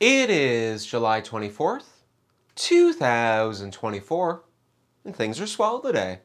It is July 24th, 2024, and things are swell today.